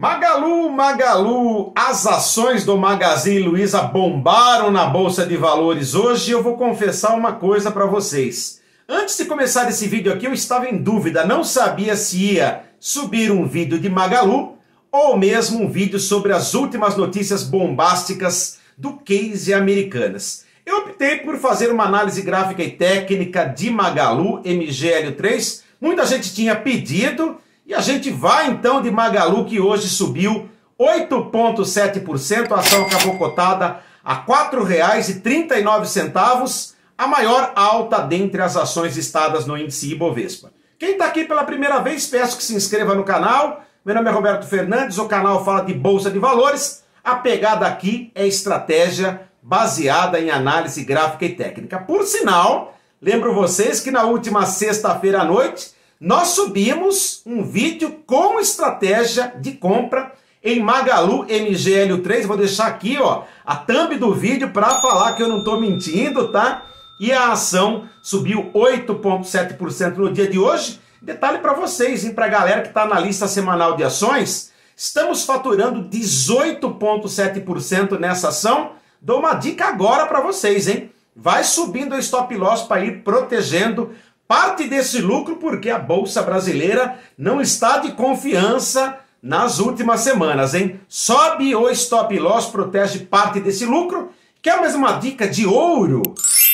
Magalu, Magalu, as ações do Magazine Luiza bombaram na bolsa de valores hoje. Eu vou confessar uma coisa para vocês. Antes de começar esse vídeo aqui, eu estava em dúvida, não sabia se ia subir um vídeo de Magalu ou mesmo um vídeo sobre as últimas notícias bombásticas do case americanas. Eu optei por fazer uma análise gráfica e técnica de Magalu MGL3. Muita gente tinha pedido e a gente vai então de Magalu, que hoje subiu 8,7%. A ação acabou cotada a R$ 4,39, a maior alta dentre as ações listadas no índice Ibovespa. Quem está aqui pela primeira vez, peço que se inscreva no canal. Meu nome é Roberto Fernandes, o canal fala de Bolsa de Valores. A pegada aqui é estratégia baseada em análise gráfica e técnica. Por sinal, lembro vocês que na última sexta-feira à noite nós subimos um vídeo com estratégia de compra em Magalu MGL3. Vou deixar aqui, ó, a thumb do vídeo para falar que eu não estou mentindo, tá? E a ação subiu 8,7% no dia de hoje. Detalhe para vocês, para a galera que está na lista semanal de ações, estamos faturando 18,7% nessa ação. Dou uma dica agora para vocês, hein? Vai subindo o stop loss para ir protegendo parte desse lucro porque a bolsa brasileira não está de confiança nas últimas semanas, hein? Sobe o stop loss, protege parte desse lucro. Quer mais uma dica de ouro?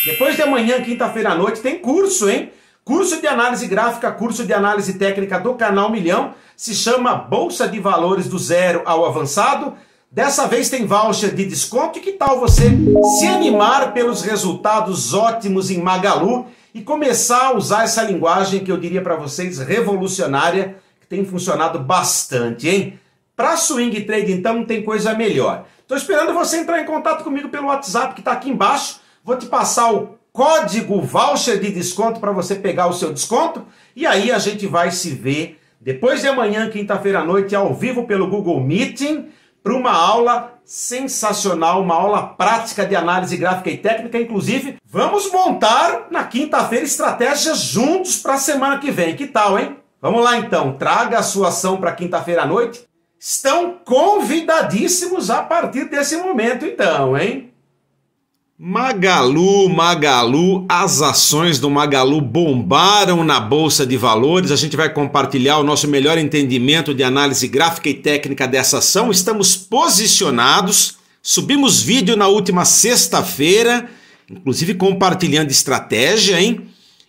Depois de amanhã, quinta-feira à noite, tem curso, hein? Curso de análise gráfica, curso de análise técnica do canal Milhão, se chama Bolsa de Valores do Zero ao Avançado. Dessa vez tem voucher de desconto. E que tal você se animar pelos resultados ótimos em Magalu e começar a usar essa linguagem que eu diria para vocês revolucionária, que tem funcionado bastante, hein? Para swing trade, então, não tem coisa melhor. Estou esperando você entrar em contato comigo pelo WhatsApp que está aqui embaixo. Vou te passar o código voucher de desconto para você pegar o seu desconto. E aí a gente vai se ver depois de amanhã, quinta-feira à noite, ao vivo pelo Google Meeting para uma aula sensacional, uma aula prática de análise gráfica e técnica. Inclusive, vamos montar na quinta-feira estratégias juntos para a semana que vem. Que tal, hein? Vamos lá então, traga a sua ação para quinta-feira à noite. Estão convidadíssimos a partir desse momento, então, hein? Magalu, Magalu, as ações do Magalu bombaram na bolsa de valores. A gente vai compartilhar o nosso melhor entendimento de análise gráfica e técnica dessa ação. Estamos posicionados. Subimos vídeo na última sexta-feira, inclusive compartilhando estratégia, hein?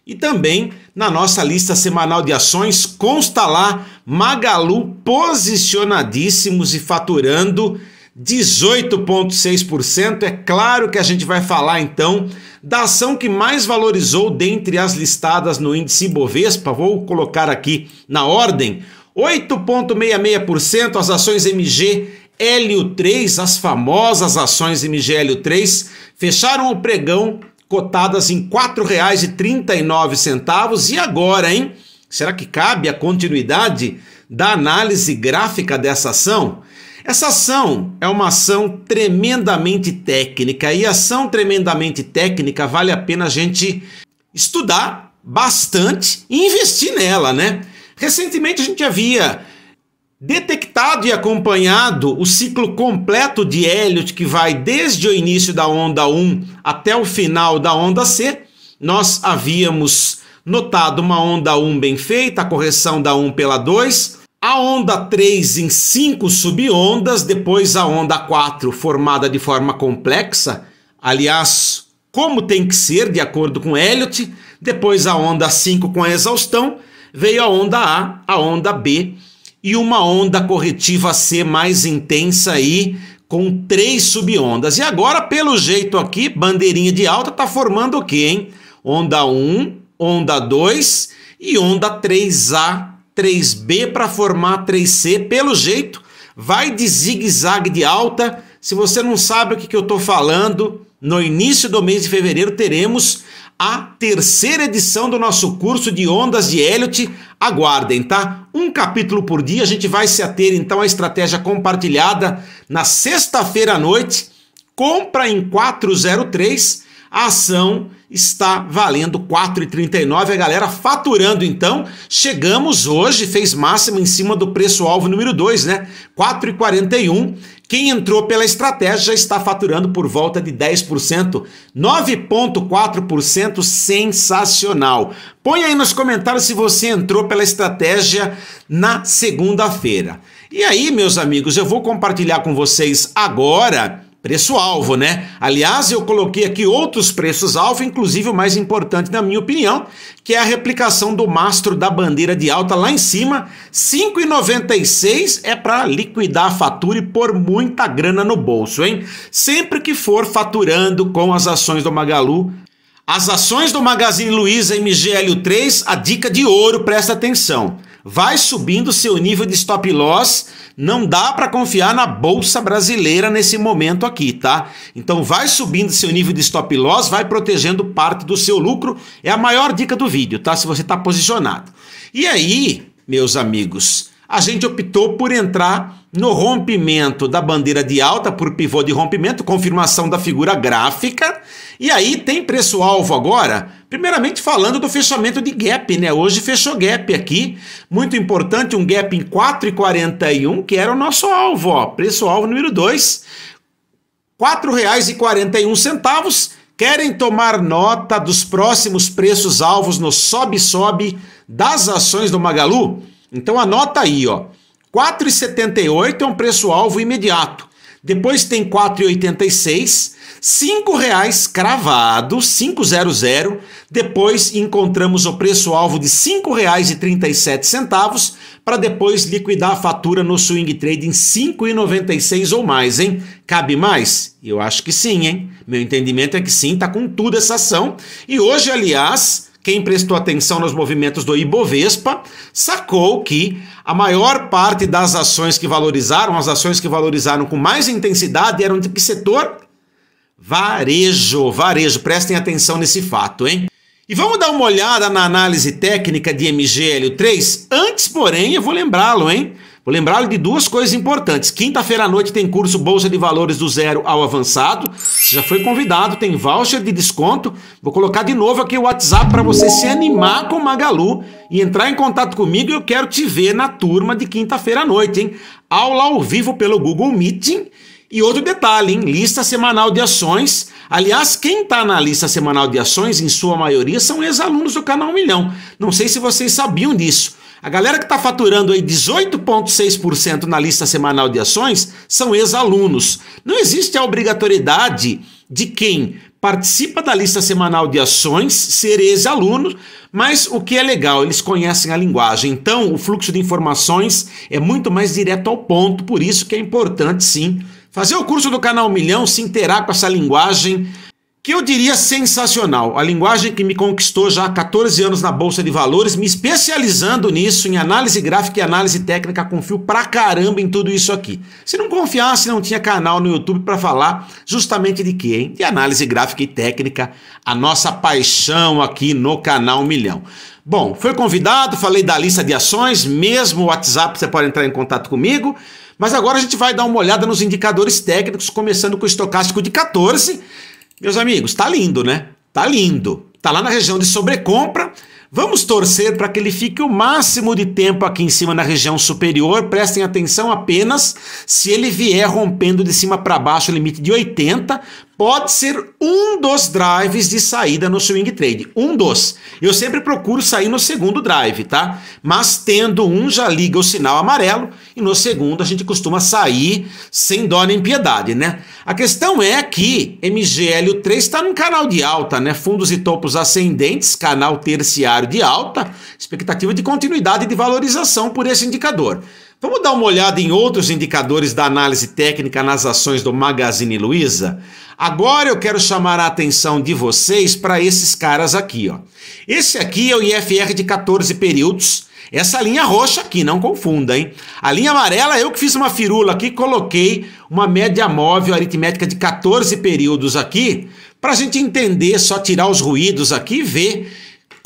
E também na nossa lista semanal de ações consta lá Magalu posicionadíssimos e faturando 18,6%. É claro que a gente vai falar então da ação que mais valorizou dentre as listadas no índice Ibovespa. Vou colocar aqui na ordem: 8,66% as ações MG Hélio3, as famosas ações MG Hélio3, fecharam o pregão cotadas em R$ 4,39. E agora, hein? Será que cabe a continuidade da análise gráfica dessa ação? Essa ação é uma ação tremendamente técnica e ação tremendamente técnica vale a pena a gente estudar bastante e investir nela, né? Recentemente a gente havia detectado e acompanhado o ciclo completo de Elliott que vai desde o início da onda 1 até o final da onda C. Nós havíamos notado uma onda 1 bem feita, a correção da 1 pela 2, a onda 3 em 5 subondas, depois a onda 4 formada de forma complexa, aliás, como tem que ser de acordo com Elliot, depois a onda 5 com a exaustão, veio a onda A, a onda B e uma onda corretiva C mais intensa aí com três subondas. E agora, pelo jeito aqui, bandeirinha de alta tá formando o quê, hein? Onda 1, onda 2 e onda 3A 3B para formar 3C, pelo jeito, vai de zigue-zague de alta. Se você não sabe o que, que eu estou falando, no início do mês de fevereiro teremos a terceira edição do nosso curso de ondas de Elliott. Aguardem, tá? Um capítulo por dia. A gente vai se ater então à estratégia compartilhada na sexta-feira à noite. Compra em 403 a ação está valendo 4,39. A galera faturando então. Chegamos hoje, fez máxima em cima do preço alvo número 2, né? 4,41. Quem entrou pela estratégia já está faturando por volta de 10%, 9,4%, sensacional. Põe aí nos comentários se você entrou pela estratégia na segunda-feira. E aí, meus amigos, eu vou compartilhar com vocês agora preço-alvo, né? Aliás, eu coloquei aqui outros preços-alvo, inclusive o mais importante, na minha opinião, que é a replicação do mastro da bandeira de alta lá em cima. R$ 5,96 é para liquidar a fatura e pôr muita grana no bolso, hein? Sempre que for faturando com as ações do Magalu, as ações do Magazine Luiza MGL3, a dica de ouro, presta atenção vai subindo seu nível de stop loss. Não dá para confiar na bolsa brasileira nesse momento aqui, tá? Então vai subindo seu nível de stop loss, vai protegendo parte do seu lucro. É a maior dica do vídeo, tá? Se você está posicionado. E aí, meus amigos, a gente optou por entrar no rompimento da bandeira de alta por pivô de rompimento, confirmação da figura gráfica. E aí tem preço-alvo agora, primeiramente falando do fechamento de gap, né? Hoje fechou gap aqui, muito importante, um gap em 4,41, que era o nosso alvo, preço-alvo número 2, R$ 4,41. Querem tomar nota dos próximos preços-alvos no sobe-sobe das ações do Magalu? Então anota aí, ó. 4,78 é um preço-alvo imediato. Depois tem 4,86, R$ reais cravado, 500. Depois encontramos o preço-alvo de R$ 5,37 para depois liquidar a fatura no swing trade em 5,96 ou mais, hein? Cabe mais? Eu acho que sim, hein? Meu entendimento é que sim, tá com tudo essa ação. E hoje, aliás, quem prestou atenção nos movimentos do Ibovespa sacou que a maior parte das ações que valorizaram, as ações que valorizaram com mais intensidade eram de que setor? Varejo, varejo. Prestem atenção nesse fato, hein? E vamos dar uma olhada na análise técnica de MGL3? Antes, porém, eu vou lembrá-lo, hein? Vou lembrá-lo de duas coisas importantes. Quinta-feira à noite tem curso Bolsa de Valores do Zero ao Avançado. Você já foi convidado, tem voucher de desconto. Vou colocar de novo aqui o WhatsApp para você se animar com o Magalu e entrar em contato comigo. Eu quero te ver na turma de quinta-feira à noite, hein? Aula ao vivo pelo Google Meeting. E outro detalhe, hein? Lista semanal de ações. Aliás, quem está na lista semanal de ações, em sua maioria, são ex-alunos do canal Milhão. Não sei se vocês sabiam disso. A galera que está faturando aí 18,6% na lista semanal de ações são ex-alunos. Não existe a obrigatoriedade de quem participa da lista semanal de ações ser ex-aluno, mas o que é legal, eles conhecem a linguagem. Então, o fluxo de informações é muito mais direto ao ponto, por isso que é importante sim fazer o curso do canal Milhão, se interar com essa linguagem que eu diria sensacional. A linguagem que me conquistou já há 14 anos na Bolsa de Valores, me especializando nisso, em análise gráfica e análise técnica, confio pra caramba em tudo isso aqui. Se não confiasse, não tinha canal no YouTube para falar justamente de quê, hein? De análise gráfica e técnica, a nossa paixão aqui no canal Milhão. Bom, foi convidado, falei da lista de ações, mesmo o WhatsApp você pode entrar em contato comigo. Mas agora a gente vai dar uma olhada nos indicadores técnicos, começando com o estocástico de 14 meus amigos, tá lindo, né? Tá lindo. Tá lá na região de sobrecompra. Vamos torcer para que ele fique o máximo de tempo aqui em cima na região superior. Prestem atenção apenas se ele vier rompendo de cima para baixo o limite de 80, pode ser um dos drives de saída no swing trade. Um dos. Eu sempre procuro sair no segundo drive, tá? Mas tendo um, já liga o sinal amarelo e no segundo a gente costuma sair sem dó nem piedade, né? A questão é que MGL3 está num canal de alta, né? Fundos e topos ascendentes, canal terciário de alta, expectativa de continuidade e de valorização por esse indicador. Vamos dar uma olhada em outros indicadores da análise técnica nas ações do Magazine Luiza? Agora eu quero chamar a atenção de vocês para esses caras aqui, ó. Esse aqui é o IFR de 14 períodos. Essa linha roxa aqui, não confunda, hein? A linha amarela, eu que fiz uma firula aqui, coloquei uma média móvel aritmética de 14 períodos aqui, para a gente entender, só tirar os ruídos aqui e ver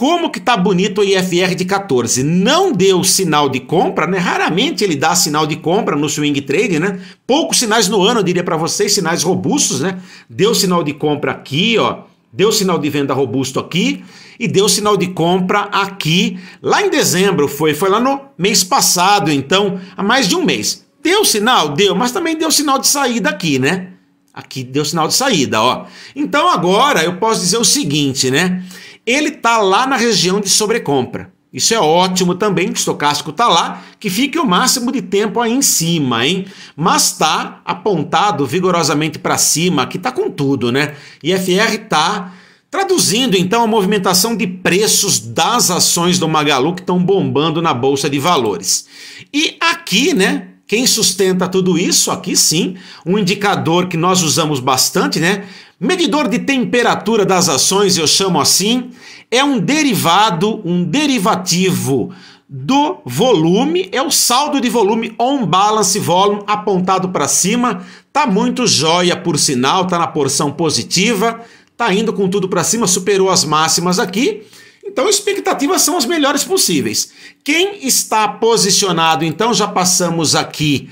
como que tá bonito o IFR de 14? Não deu sinal de compra, né? Raramente ele dá sinal de compra no swing trade, né? Poucos sinais no ano, eu diria para vocês, sinais robustos, né? Deu sinal de compra aqui, ó, Deu sinal de venda robusto aqui e deu sinal de compra aqui, lá em dezembro foi, foi lá no mês passado, então, há mais de um mês. Deu sinal? Deu, mas também deu sinal de saída aqui, né? Aqui deu sinal de saída, ó. Então agora eu posso dizer o seguinte, né? Ele tá lá na região de sobrecompra. Isso é ótimo também, que o estocástico está lá, que fique o máximo de tempo aí em cima, hein? Mas está apontado vigorosamente para cima, que está com tudo, né? IFR está traduzindo então a movimentação de preços das ações do Magalu que estão bombando na bolsa de valores. E aqui, né? Quem sustenta tudo isso? Aqui sim, um indicador que nós usamos bastante, né? Medidor de temperatura das ações, eu chamo assim, é um derivado, um derivativo do volume, é o saldo de volume on balance volume apontado para cima, tá muito joia por sinal, tá na porção positiva, tá indo com tudo para cima, superou as máximas aqui. Então, expectativas são as melhores possíveis. Quem está posicionado, então, já passamos aqui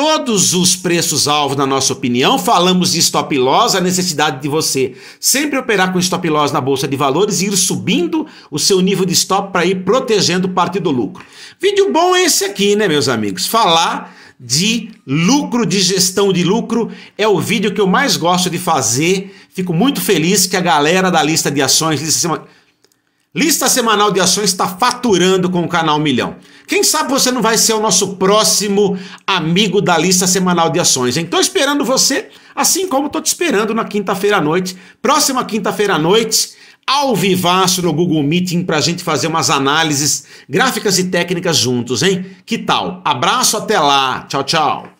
todos os preços-alvo, na nossa opinião. Falamos de stop loss, a necessidade de você sempre operar com stop loss na bolsa de valores e ir subindo o seu nível de stop para ir protegendo parte do lucro. Vídeo bom é esse aqui, né, meus amigos? Falar de lucro, de gestão de lucro, é o vídeo que eu mais gosto de fazer. Fico muito feliz que a galera da lista de ações, lista Lista semanal de ações está faturando com o canal Milhão. Quem sabe você não vai ser o nosso próximo amigo da lista semanal de ações. Estou esperando você, assim como estou te esperando na quinta-feira à noite. Próxima quinta-feira à noite, ao vivaço no Google Meeting para a gente fazer umas análises gráficas e técnicas juntos, hein? Que tal? Abraço, até lá. Tchau, tchau.